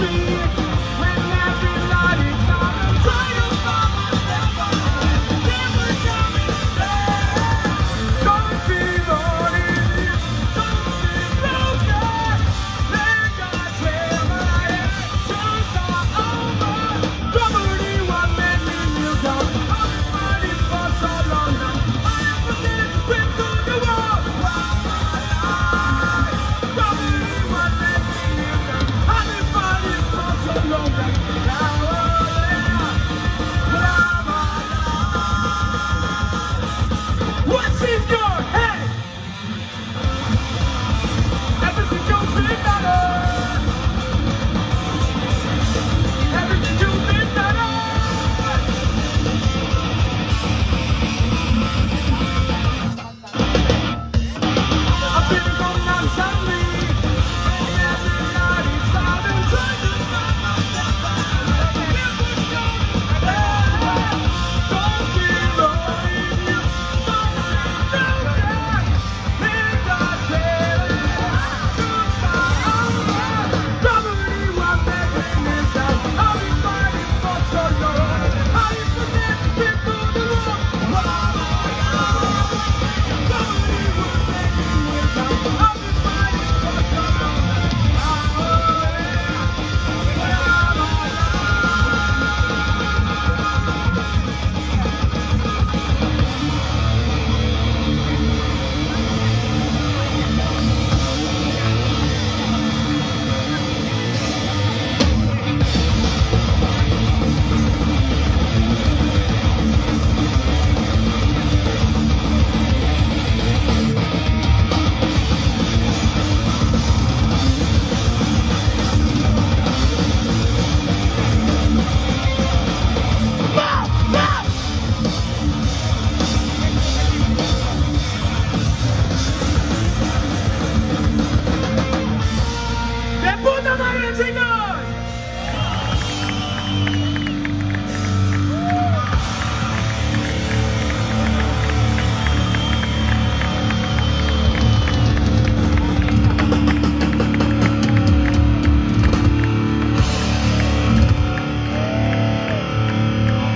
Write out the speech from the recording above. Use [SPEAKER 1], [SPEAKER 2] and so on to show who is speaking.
[SPEAKER 1] me. What's it?